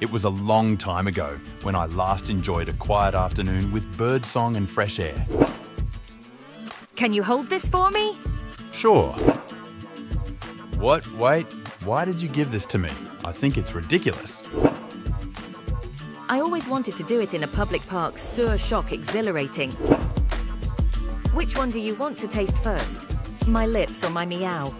It was a long time ago when I last enjoyed a quiet afternoon with birdsong and fresh air. Can you hold this for me? Sure. What? Wait, why did you give this to me? I think it's ridiculous. I always wanted to do it in a public park, sur shock exhilarating. Which one do you want to taste first? My lips or my meow?